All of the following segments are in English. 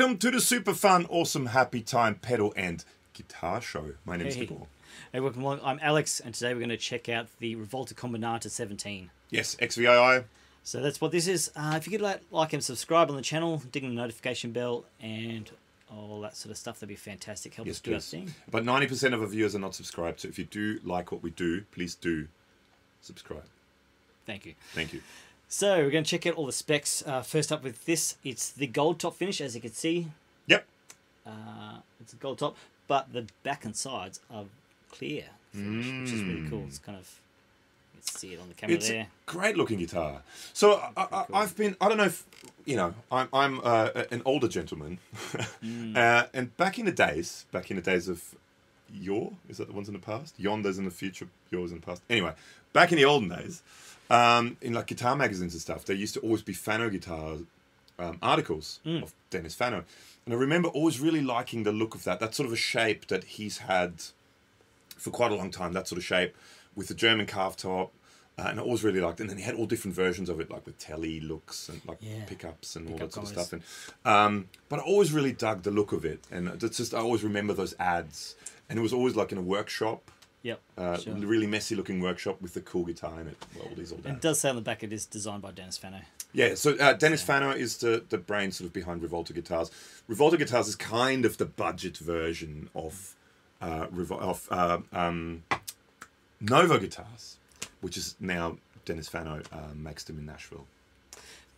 to the super fun, awesome, happy time pedal and guitar show. My name is Hey. Hey, welcome along. I'm Alex, and today we're going to check out the Rivolta Combinata 17. Yes, XVII. So that's what this is. Uh, if you could like, like and subscribe on the channel, ding the notification bell, and all that sort of stuff, that'd be fantastic. Help Yes, us do our thing. But 90% of our viewers are not subscribed, so if you do like what we do, please do subscribe. Thank you. Thank you. So we're going to check out all the specs. Uh, first up with this, it's the gold top finish, as you can see. Yep. Uh, it's a gold top, but the back and sides are clear finish, which is really cool. It's kind of see it on the camera It's there. a great looking guitar. So I, I, cool. I've been, I don't know if, you know, I'm, I'm uh, an older gentleman. Mm. uh, and back in the days, back in the days of your, is that the ones in the past? Yonder's in the future, yours in the past. Anyway, back in the olden days, um, in like guitar magazines and stuff, there used to always be Fano guitar um, articles Mm. of Dennis Fano. And I remember always really liking the look of that. That sort of a shape that he's had for quite a long time, that sort of shape with the German carved top. Uh, and I always really liked it. And then he had all different versions of it, like with telly looks and like Yeah. pickups and all Pickup that sort of stuff. And um, but I always really dug the look of it, and it's just I always remember those ads. And it was always like in a workshop, Yep. uh, sure. really messy looking workshop with the cool guitar in it. Well, all these all down. it does say on the back it is designed by Dennis Fano. Yeah, so uh, Dennis Fano is the, the brain sort of behind Rivolta Guitars. Rivolta Guitars is kind of the budget version of uh, Revol- of uh, um, Novo Guitars, which is now Dennis Fano uh, makes them in Nashville.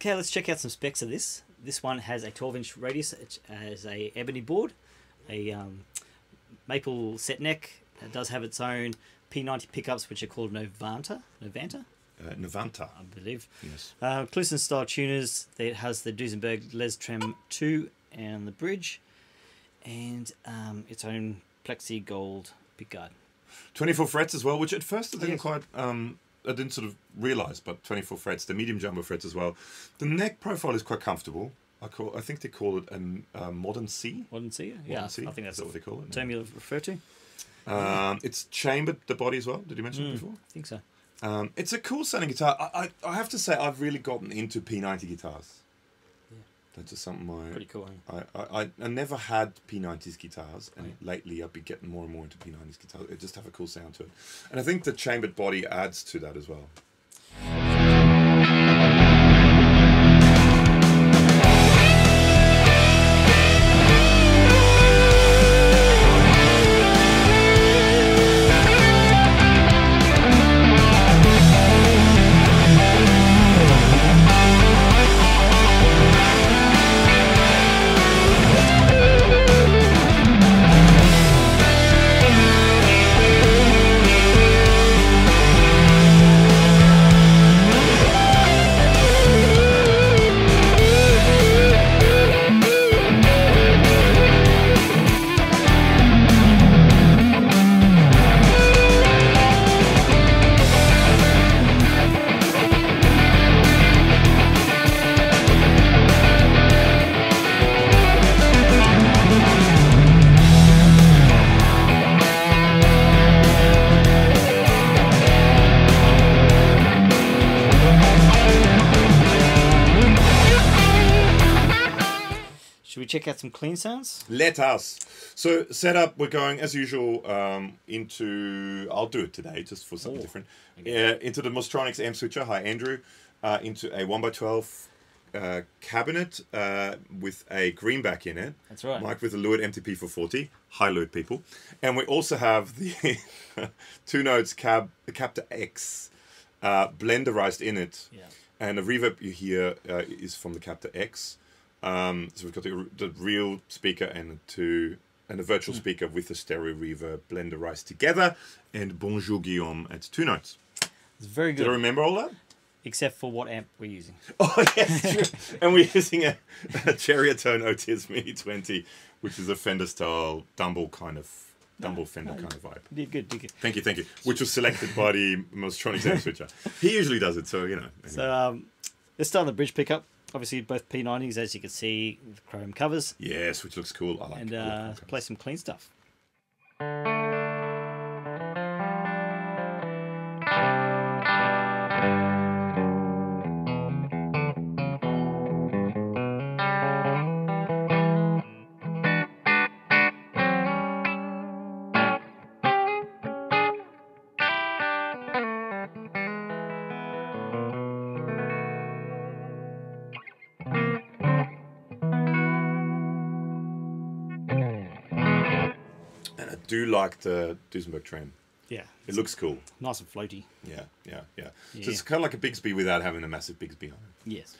Okay, let's check out some specs of this. This one has a 12 inch radius. It has a ebony board, a um, maple set neck. It does have its own P90 pickups, which are called Novanta. Novanta, Uh, Novanta, I believe. yes. Uh, Kluson style tuners. It has the Duesenberg Les Trem 2 and the bridge, and um, its own plexi gold pickguard. 24 frets as well, which at first I didn't Yes. quite, um, I didn't sort of realize, but 24 frets, the medium jumbo frets as well. The neck profile is quite comfortable. I call, I think they call it a modern C. Modern C? Yeah, Modern C? I think that's what they call it. term you refer to. Um, it's chambered the body as well. Did you mention it Mm. before? I think so. Um, it's a cool sounding guitar. I, I, I have to say, I've really gotten into P90 guitars. Yeah. That's just something I, Pretty cool. huh? I, I, I, I never had P90s guitars, and lately I've been getting more and more into P90s guitars. They just have a cool sound to it. And I think the chambered body adds to that as well. Check out some clean sounds? Let us. So setup, we're going as usual um, into. I'll do it today just for something Oh, different. Uh, into the Mozztronics amp switcher. Hi Andrew. Uh, into a one x twelve uh, cabinet uh, with a greenback in it. That's right. Mic with a Lewitt MTP 440. Hi Lewitt people. And we also have the two notes cab the Captor X uh, blenderized in it. Yeah. And the reverb you hear uh, is from the Captor X. Um, so we've got the, the real speaker and the two and a Hmm. virtual speaker with the stereo reverb blenderized together. And Bonjour Guillaume at two notes. It's very good. Did I remember all that? except for what amp we're using. Oh yes, true. and we're using a, a Ceriatone Otis Mini 20, which is a Fender style Dumble kind of Dumble Fender kind of vibe. Did good, did good. Thank you, thank you. Which was selected by the Mozztronics amp switcher. He usually does it, so you know. anyway. So um, let's start on the bridge pickup. Obviously, both P90s, as you can see, with chrome covers, yes, which looks cool. I like. and uh, that. play some clean stuff. Do like the Duesenberg trem. Yeah. It looks cool. Nice and floaty. Yeah, yeah, yeah. Yeah. So it's kind of like a Bigsby without having a massive Bigsby on it. Yes.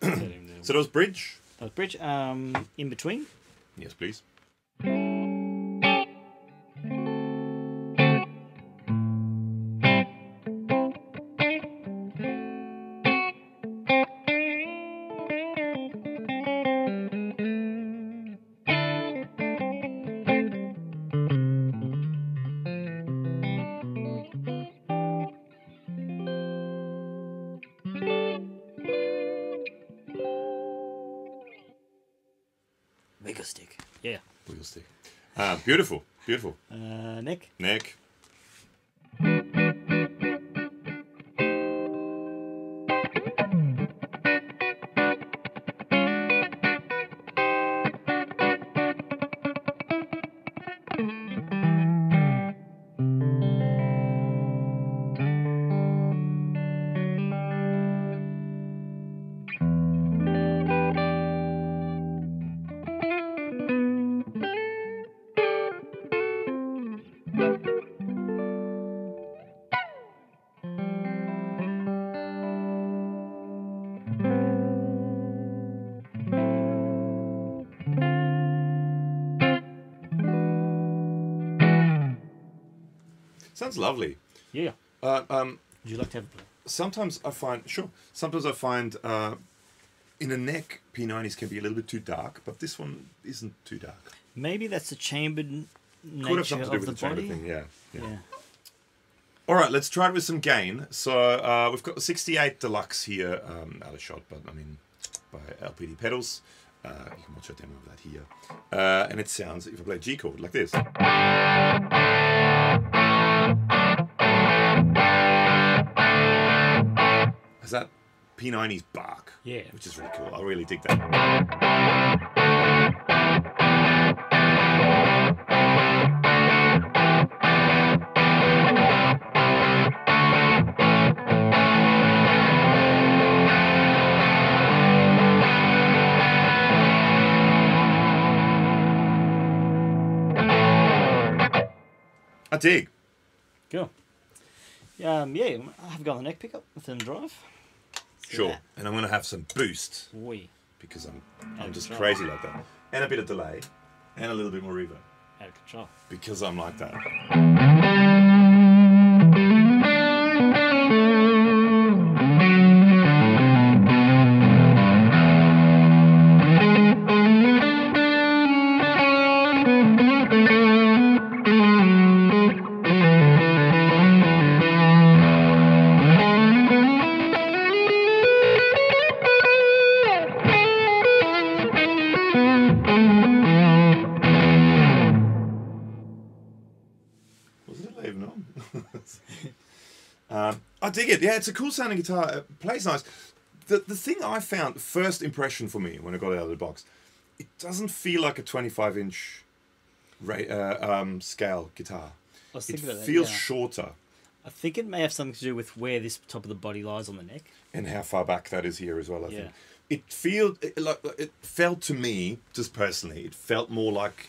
So that was bridge. That was bridge. Um, in between. Yes, please. Stick. Uh, beautiful, beautiful. Uh, neck. Neck. Sounds lovely. Yeah. Uh, um, Would you like to have a play? sometimes I find sure. Sometimes I find uh, in a neck P90s can be a little bit too dark, but this one isn't too dark. Maybe that's the chambered n- Could have nature something to do of with the the chamber body. thing. Yeah. yeah. Yeah. All right, let's try it with some gain. So uh, we've got the 68 Deluxe here, um, out of shot, but I mean, by LPD pedals. Uh, you can watch a demo of that here. Uh, and it sounds, if I play G chord like this. Has that P90's bark? Yeah. Which is really cool. I really dig that. I dig. Cool. Um, yeah, I have got the neck pickup within the drive. See Sure. that? And I'm going to have some boost Oi, because I'm, I'm of just control. crazy like that. And a bit of delay and a little bit more reverb out of control. because I'm like that. I dig it. Yeah, it's a cool sounding guitar. It plays nice. The, the thing I found, first impression for me when I got it out of the box, it doesn't feel like a 25 inch uh, um, scale guitar. It feels yeah. shorter I think it may have something to do with where this top of the body lies on the neck. and how far back that is here as well. I Yeah. think it feel it, like it felt to me, just personally, it felt more like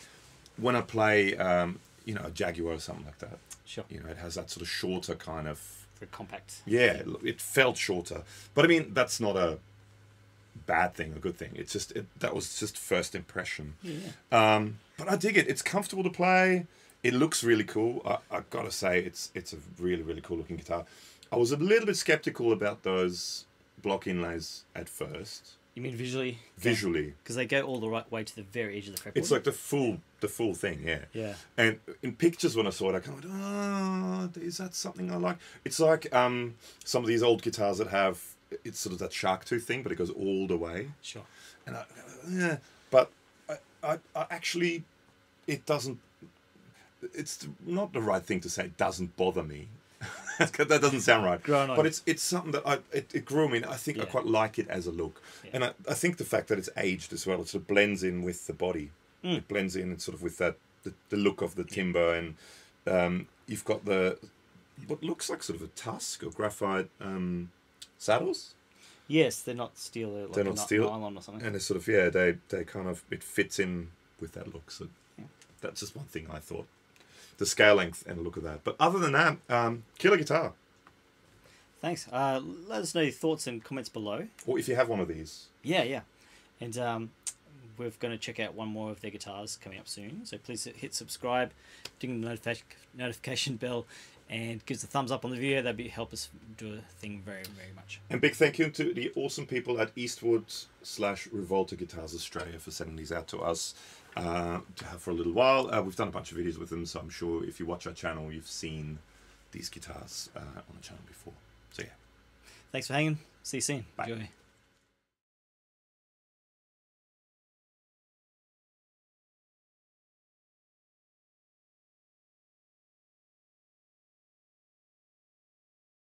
when I play, um, you know, a Jaguar or something like that. Sure. You know, it has that sort of shorter kind of Very compact. Yeah, it felt shorter, but I mean that's not a bad thing, a good thing. It's just it, that was just first impression. Yeah. Um, but I dig it. It's comfortable to play. It looks really cool. I, I gotta say, it's it's a really really cool looking guitar. I was a little bit skeptical about those block inlays at first, You mean visually? visually. Because they go all the right way to the very edge of the fretboard. It's like the full the full thing, yeah. Yeah. And in pictures, when I saw it, I kind of went, "Oh, is that something I like?" It's like um, some of these old guitars that have it's sort of that shark tooth thing, but it goes all the way. Sure. And I, yeah, but I, I, I actually, it doesn't. It's not the right thing to say. It doesn't bother me. that doesn't sound right. But it's it's something that I it, it grew me. and I think I quite like it as a look, Yeah. and I, I think the fact that it's aged as well, it sort of blends in with the body. Mm. It blends in and sort of with that the, the look of the timber, and um, you've got the what looks like sort of a tusk or graphite um, saddles. Yes, they're not steel. They're, like They're not steel. nylon or something. and it's sort of yeah they they kind of it fits in with that look so Yeah. that's just one thing i thought the scale length and look at that. But other than that, um, killer guitar. Thanks. Uh, let us know your thoughts and comments below. Or if you have one of these, Yeah, yeah. And um, we're going to check out one more of their guitars coming up soon. So please hit subscribe, ding the notification bell, and give us a thumbs up on the video. That'd be help us do a thing very very much. And big thank you to the awesome people at Eastwood slash Rivolta Guitars Australia for sending these out to us uh, to have for a little while. Uh, we've done a bunch of videos with them, so I'm sure if you watch our channel, you've seen these guitars uh, on the channel before. So yeah. Thanks for hanging. See you soon. Bye. Enjoy.